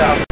2000.